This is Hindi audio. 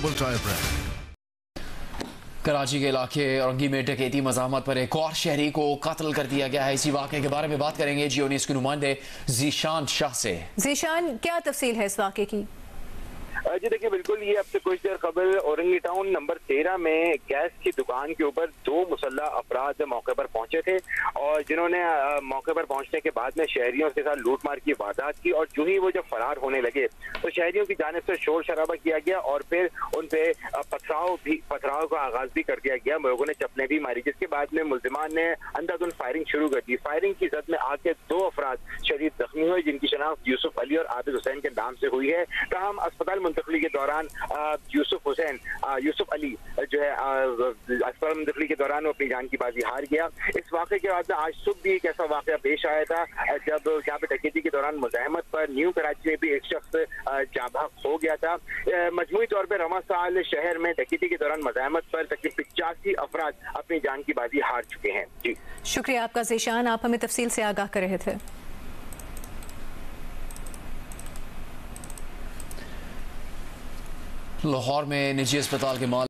Global टायर ब्रांड कराची के इलाके औरंगी में डकैती मजामत पर एक और शहरी को कत्ल कर दिया गया है। इसी वाक के बारे में बात करेंगे जियो न्यूज़ के नुमाइंदे जीशान शाह से। जीशान क्या तफसील है इस वाक़े की? जी देखिए, बिल्कुल, ये अब से कुछ देर कबल औरंगी टाउन नंबर तेरह में गैस की दुकान के ऊपर दो मुसल्ला अपराध मौके पर पहुँचे थे और जिन्होंने मौके पर पहुँचने के बाद में शहरियों के साथ लूटमार की, वारदात की और जो ही वो जब फरार होने लगे तो शहरियों की जानब से शोर शराबा किया गया और फिर उन पथराव भी, पथराव का आगाज़ भी कर दिया गया। लोगों ने चपने भी मारी, जिसके बाद में मुलजमान ने अंधाधुन फायरिंग शुरू कर दी। फायरिंग की जद में आके दो अफराद शरीर जख्मी हुए, जिनकी शनाख्त यूसुफ अली और आबिद हुसैन के नाम से हुई है। तहम अस्पताल मुंतकली के दौरान यूसुफ हुसैन यूसुफ अली जो है अस्पताल मुंतकली के दौरान वो अपनी जान की बाजी हार गया। इस वाक़े के बाद आज सुबह भी एक ऐसा वाक़ पेश आया था जब यहाँ पे डकैती के दौरान मुजाहमत पर न्यू कराची में भी एक शख्स जाबाक हो गया था। मजमू तौर पर रवा साल शहर में डकैती के दौरान मजामत पर तकरीब पिचासी अफराद अपनी जान की बाजी हार चुके हैं। जी। शुक्रिया आपका जीशान आप हमें तफसील से आगाह कर रहे थे। लाहौर में निजी अस्पताल के माल